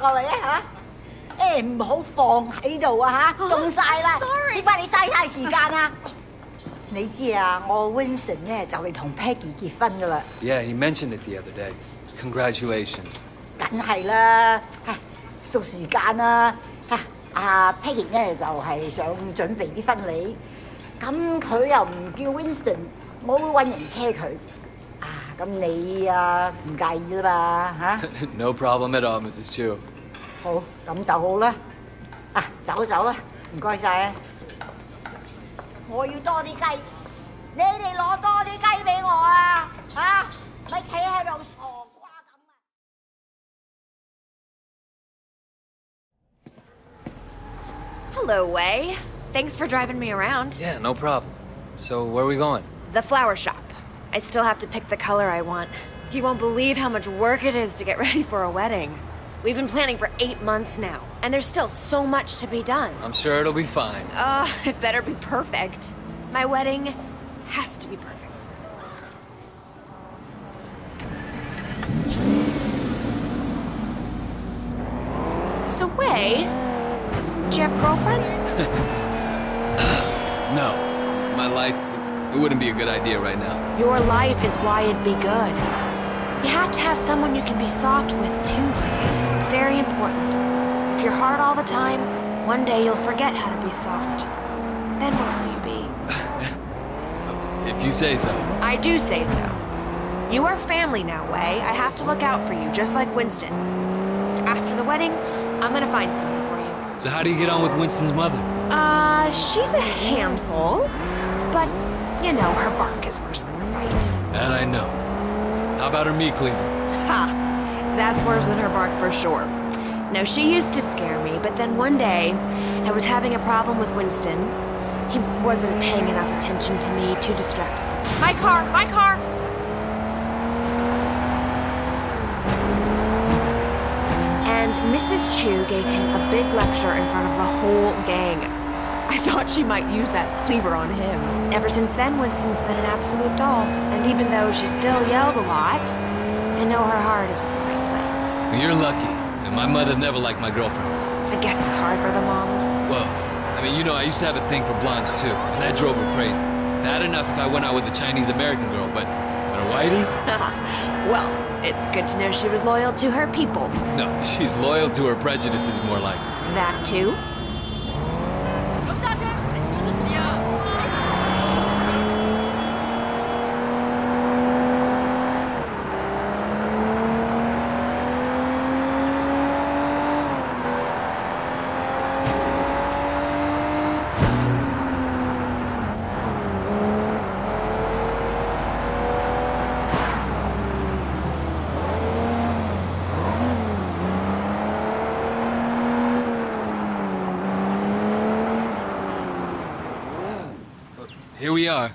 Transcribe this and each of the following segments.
過嚟啊！誒唔好放喺度啊嚇，凍晒啦！sorry 點解你嘥太時間啊？你知啊，我 Winston 咧就嚟同 Peggy 結婚噶啦，Yeah, he mentioned it the other day. Congratulations. 梗係啦，唉到時間啦，啊阿 Peggy 咧就係想準備啲婚禮，咁佢又唔叫 Winston，我會揾人車佢。啊，咁你啊唔介意啦嘛嚇？no problem at all, Mrs. Chu. Hello, Wei. Thanks for driving me around. Yeah, no problem. So, where are we going? The flower shop. I still have to pick the color I want. You won't believe how much work it is to get ready for a wedding. We've been planning for eight months now, and there's still so much to be done. I'm sure it'll be fine. Uh, it better be perfect. My wedding has to be perfect. So, Wei, do you have a girlfriend? No. My life, it wouldn't be a good idea right now. Your life is why it'd be good. You have to have someone you can be soft with too, It's very important. If you're hard all the time, one day you'll forget how to be soft. Then where will you be? If you say so. I do say so. You are family now, Wei. I have to look out for you, just like Winston. After the wedding, I'm gonna find something for you. So, how do you get on with Winston's mother? Uh, she's a handful, but you know, her bark is worse than her bite. That I know. How about her meat cleaver? Ha! That's worse than her bark for sure. No, she used to scare me, but then one day, I was having a problem with Winston. He wasn't paying enough attention to me, too distracted. My car! My car! And Mrs. Chu gave him a big lecture in front of the whole gang. I thought she might use that cleaver on him. Ever since then, Winston's been an absolute doll. And even though she still yells a lot, I know her heart is in the right place. You're lucky. And my mother never liked my girlfriends. I guess it's hard for the moms. Well, I mean, you know, I used to have a thing for blondes too, and that drove her crazy. Bad enough if I went out with a Chinese American girl, but, but a whitey? well, it's good to know she was loyal to her people. No, she's loyal to her prejudices more like. That too. Here we are.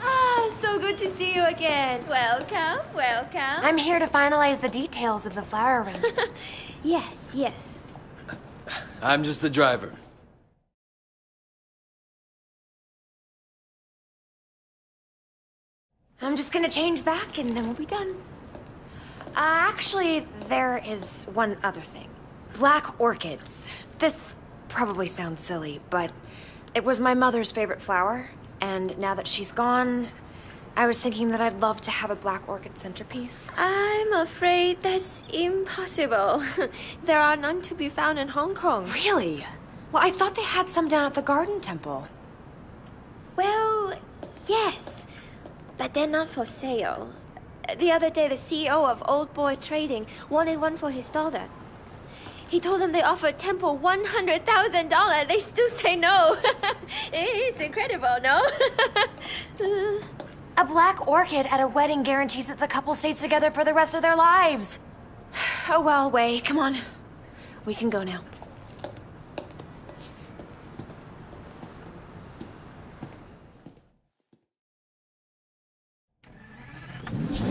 Ah, so good to see you again. Welcome, welcome. I'm here to finalize the details of the flower arrangement. Yes, yes. I'm just the driver. I'm just gonna change back and then we'll be done. Uh, actually, there is one other thing. Black orchids. This probably sounds silly, but it was my mother's favorite flower, and now that she's gone, I was thinking that I'd love to have a black orchid centerpiece. I'm afraid that's impossible. there are none to be found in Hong Kong. Really? Well, I thought they had some down at the Garden Temple. Well, yes, but they're not for sale. The other day, the CEO of Old Boy Trading wanted one for his daughter. He told them they offered Temple $100,000. They still say no. it's incredible, no? A black orchid at a wedding guarantees that the couple stays together for the rest of their lives. Oh well, Wei, come on. We can go now.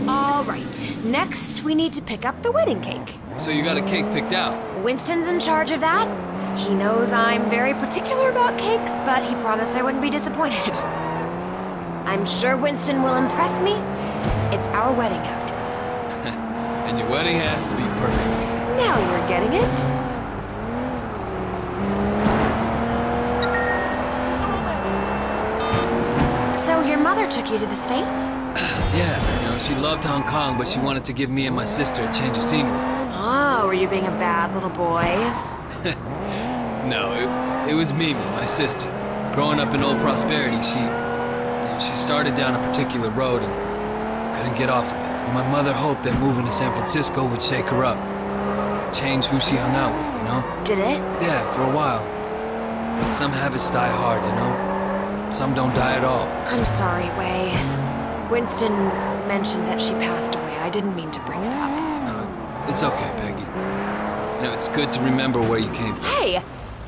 All right, next we need to pick up the wedding cake. So you got a cake picked out. Winston's in charge of that. He knows I'm very particular about cakes, but he promised I wouldn't be disappointed. I'm sure Winston will impress me. It's our wedding after all. And your wedding has to be perfect. Now you're getting it. Mother took you to the States? Yeah, you know, she loved Hong Kong, but she wanted to give me and my sister a change of scenery. Oh, were you being a bad little boy? No, it, it was Mimi, my sister. Growing up in Old Prosperity, she... You know, she started down a particular road and couldn't get off of it. And my mother hoped that moving to San Francisco would shake her up. Change who she hung out with, you know? Did it? Yeah, for a while. But some habits die hard, you know? Some don't die at all. I'm sorry, Wei. Winston mentioned that she passed away. I didn't mean to bring it up. No, it's okay, Peggy. You know, it's good to remember where you came from Hey,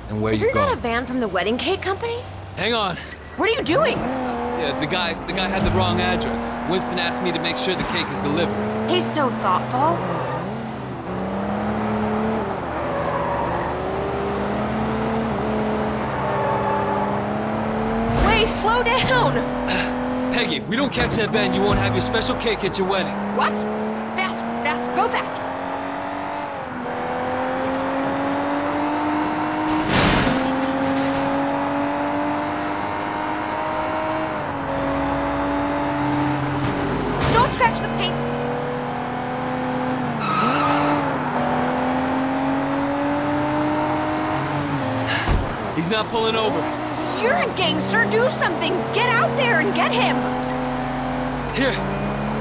and where isn't you're that going. a van from the wedding cake company? Hang on. What are you doing? Yeah, the guy, the guy had the wrong address. Winston asked me to make sure the cake is delivered. He's so thoughtful. Wait, slow down! Peggy, if we don't catch that van, you won't have your special cake at your wedding. What? Fast, fast, go fast! Don't scratch the paint! He's not pulling over. You're a gangster, do something! Get out there and get him! Here,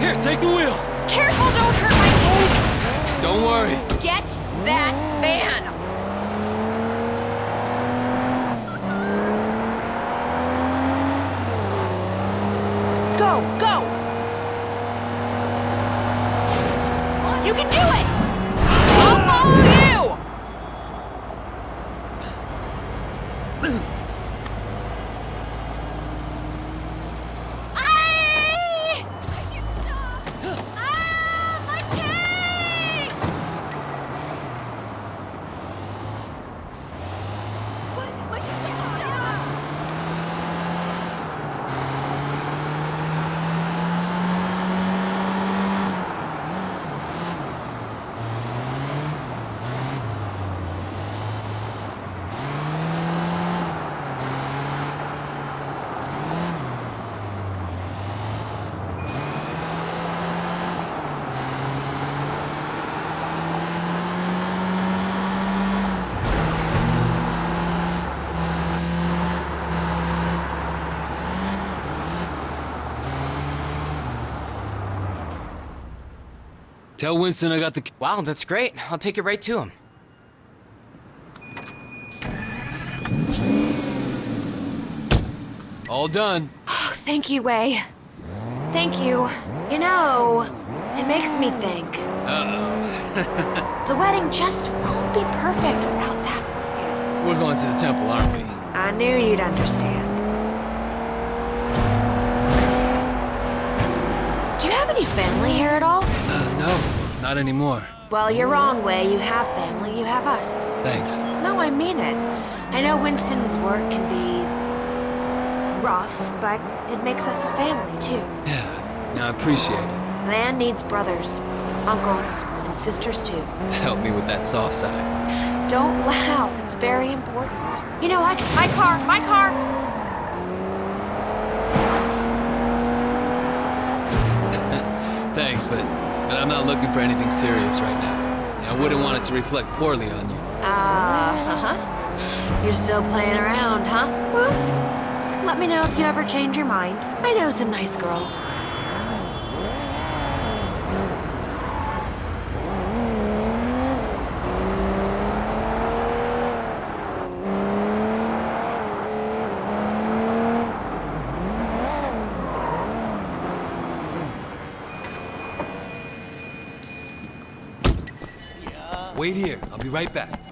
here, take the wheel. Careful, don't hurt my cake! Don't worry. Get that van! Go, go! Tell Winston I got the. Wow, that's great. I'll take it right to him. All done. Oh, Thank you, Wei. Thank you. You know, it makes me think. Uh-oh. The wedding just won't be perfect without that orchid. We're going to the temple, aren't we? I knew you'd understand. Do you have any family here at all? Uh, no, not anymore. Well, you're wrong, Wei. You have family. You have us. Thanks. No, I mean it. I know Winston's work can be rough, but it makes us a family, too. Yeah, I appreciate it. Man needs brothers, uncles, and sisters, too. To help me with that soft side. Don't laugh. It's very important. You know, I, my car, my car. Thanks, but but I'm not looking for anything serious right now. I wouldn't want it to reflect poorly on you. Ah, uh-huh. You're still playing around, huh? Well, let me know if you ever change your mind. I know some nice girls. Wait here. I'll be right back.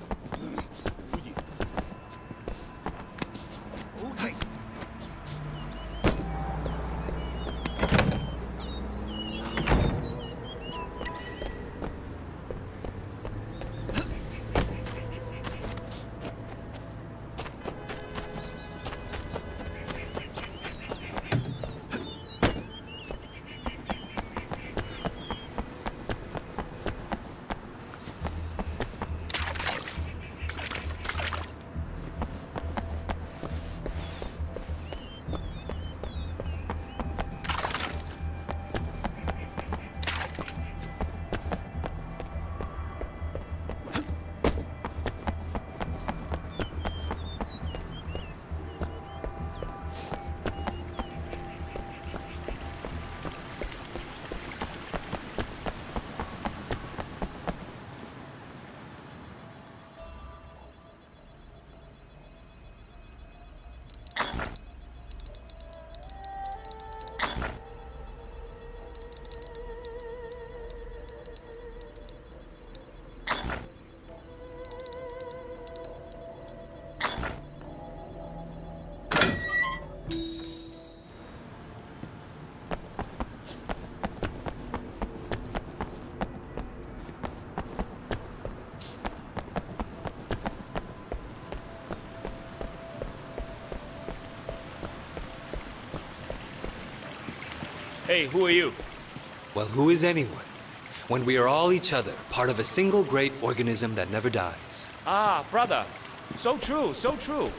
Hey, who are you? Well, who is anyone? When we are all each other, part of a single great organism that never dies. Ah, brother. So true, so true.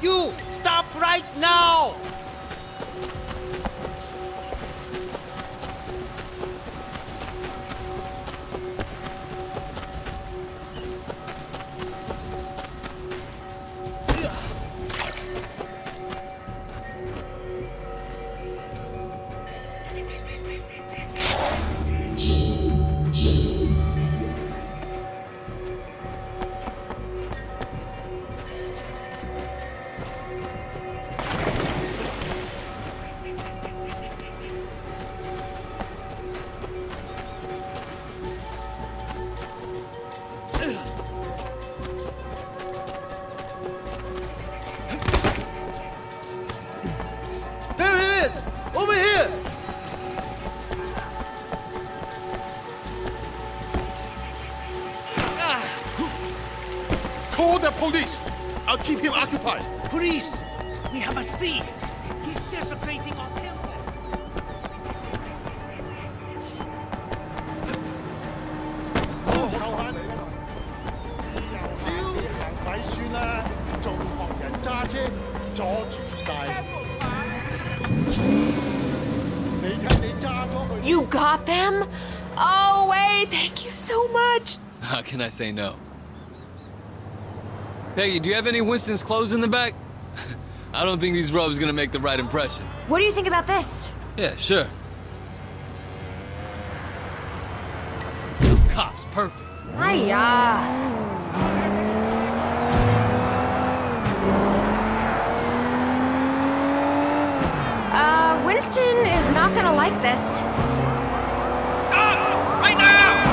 You stop right now! He's dissipating our temple. You got them? Oh, Wei! thank you so much. How can I say no? Peggy, do you have any Winston's clothes in the back? I don't think these robes gonna make the right impression. What do you think about this? Yeah, sure. No cops, perfect. Hiya. Uh, Winston is not gonna like this. Stop! Right now!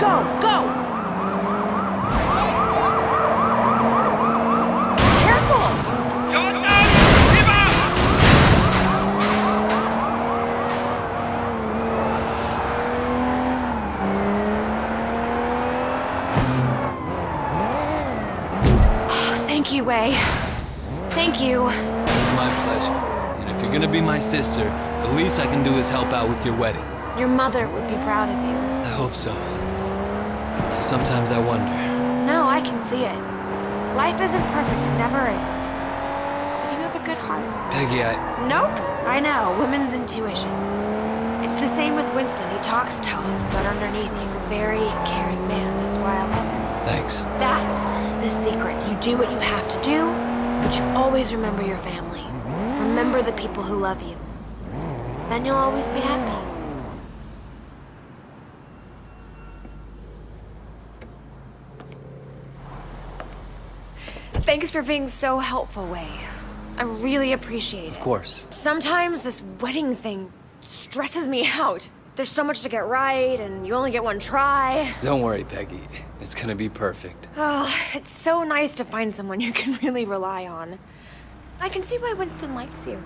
Go, Thank you, Wei. Thank you. It's my pleasure. And if you're gonna be my sister, the least I can do is help out with your wedding. Your mother would be proud of you. I hope so. Sometimes I wonder. No, I can see it. Life isn't perfect, it never is. But you have a good heart. Peggy, I. Nope. I know, women's intuition. The same with Winston. He talks tough, but underneath he's a very caring man. That's why I love him. Thanks. That's the secret. You do what you have to do, but you always remember your family. Remember the people who love you. Then you'll always be happy. Thanks for being so helpful, Wei. I really appreciate it. Of course. Sometimes this wedding thing stresses me out. There's so much to get right, and you only get one try. Don't worry, Peggy. It's gonna be perfect. Oh, it's so nice to find someone you can really rely on. I can see why Winston likes you.